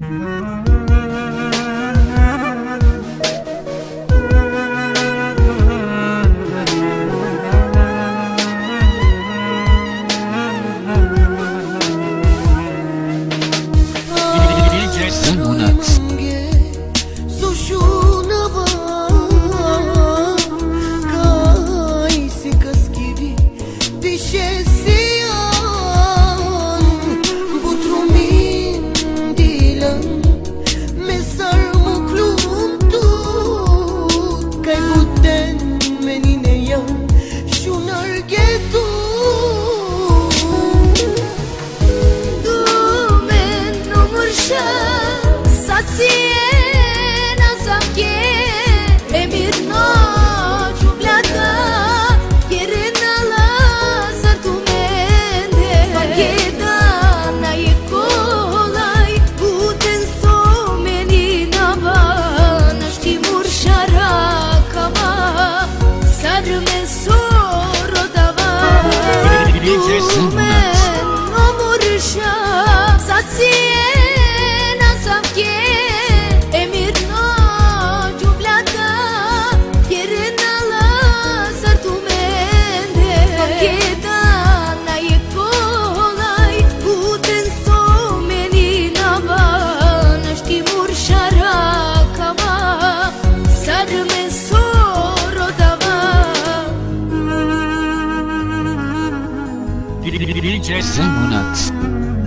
hmm DJ. Gerek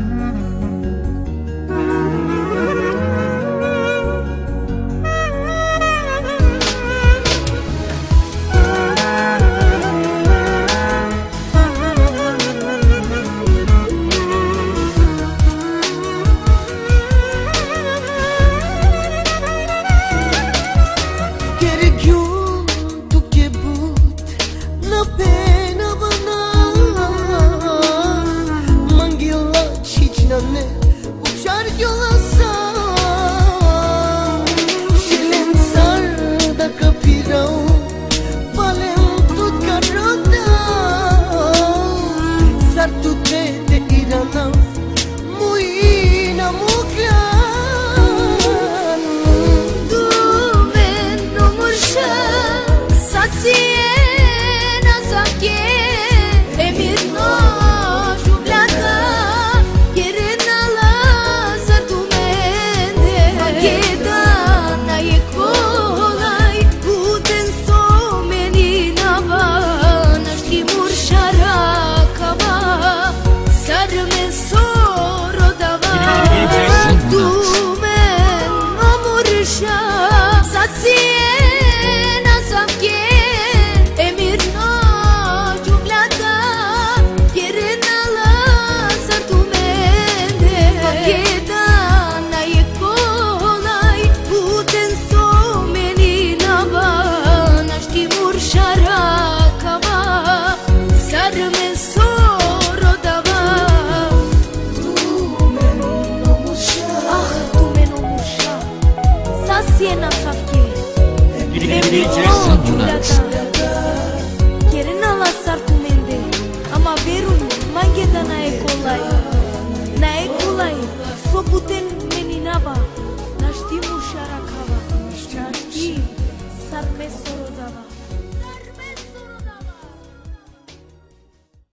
Zar me sorodava Ah,